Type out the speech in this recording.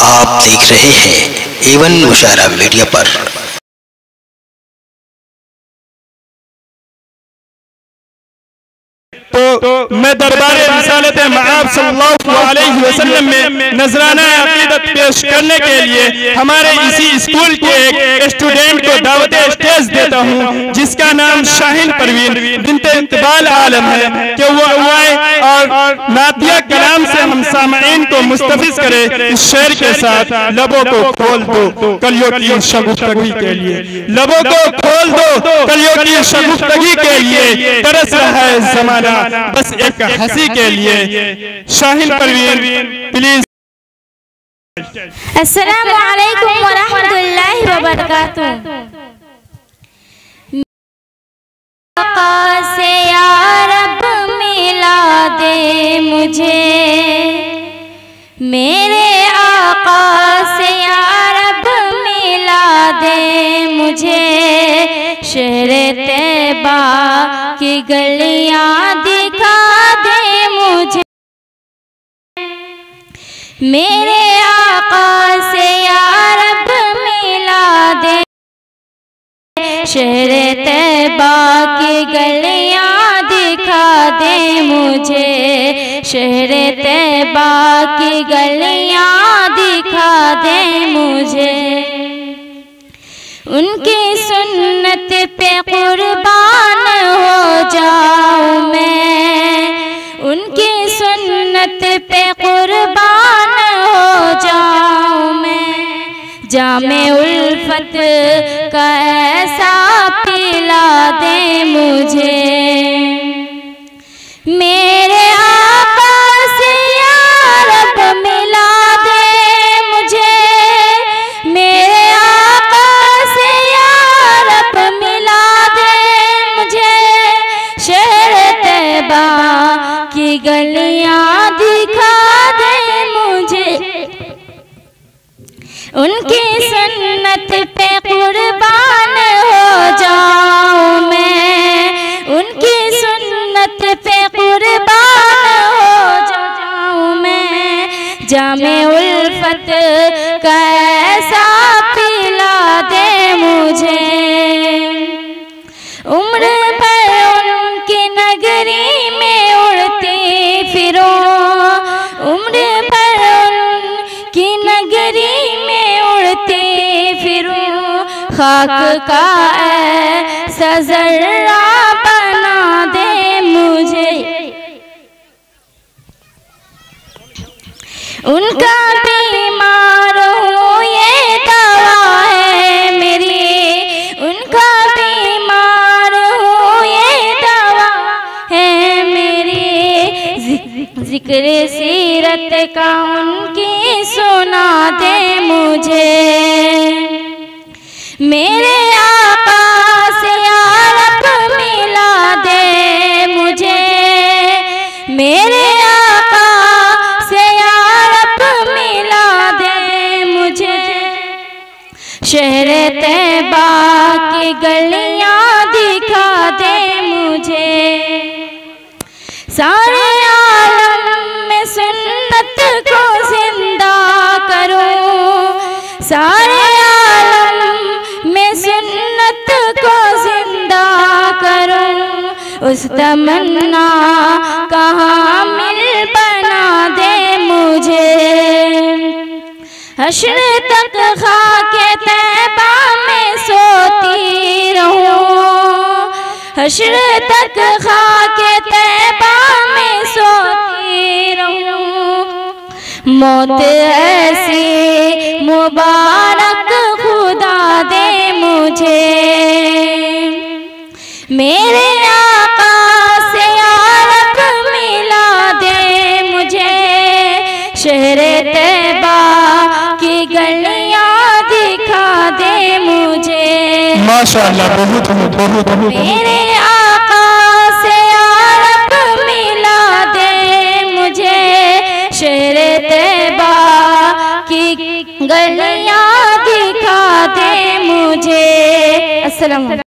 आप देख रहे हैं एवन मुशारा मीडिया पर। तो मैं दरबार वसल्लम में नजराना अकीदत पेश करने के लिए हमारे इसी स्कूल के एक स्टूडेंट को दावत स्टेज देता हूँ, जिसका नाम शाहीन परवीन बिनते इकबाल आलम है, कि वो आए और नातिया सामाइन को मुस्तफ़ करे, इस शेर के साथ लबों को खोल दो, कलियों की शगुफ्तगी के लिए। लबों को खोल दो, कलियों की शगुफ्तगी के लिए। तरस रहा है जमाना, बस एक हँसी के लिए। शाहीन परवीन, प्लीज़। अस्सलाम वालेकुम वरहमतुल्लाहि शहर तैबा की गलियाँ दिखा दे मुझे। मेरे आका से या रब मिला दे। शहर तैबा की गलियाँ दिखा दे मुझे। शहर तैबा की गलियाँ दिखा सुन्नत पे कुर्बान हो जाऊँ मैं। जामे उल्फत का ऐसा पिला दे मुझे। मेरे आका से या मिला दे मुझे। मेरे आका से या मिला दे मुझे। शहर तैबा की गलियाँ उनकी सुन्नत पे कुर्बान हो जाऊँ मैं। उनकी सुन्नत पे कुर्बान हो जाऊँ मैं। जामे उल्फत का खाक का ऐसा जर्रा बना दे मुझे। उनका बीमार हूँ ये दवा है मेरी। उनका बीमार हूँ ये दवा है मेरी। ज़िक्र सीरत का उनकी सुना दे मुझे। मेरे आका से यारब मिला दे मुझे। मेरे आका से यारब मिला दे मुझे। शहर तैबा की गलियाँ दिखा दे मुझे। सारे आलम में सुन्नत को ज़िंदा करो। सारे उस तमन्ना कहाँ मिल बना दे मुझे? हश्र तक खाके तैबा में सोती रहूँ। हश्र तक खाके तैबा में सोती रहूँ। मौत ऐसी मुबारक खुदा दे मुझे। मेरे आका माशाल्लाह, बहुत बहुत बहुत बहुत मेरे आका से यारब मिला दे मुझे, शेर तैबा की गलियाँ दिखा दे मुझे। अस्सलाम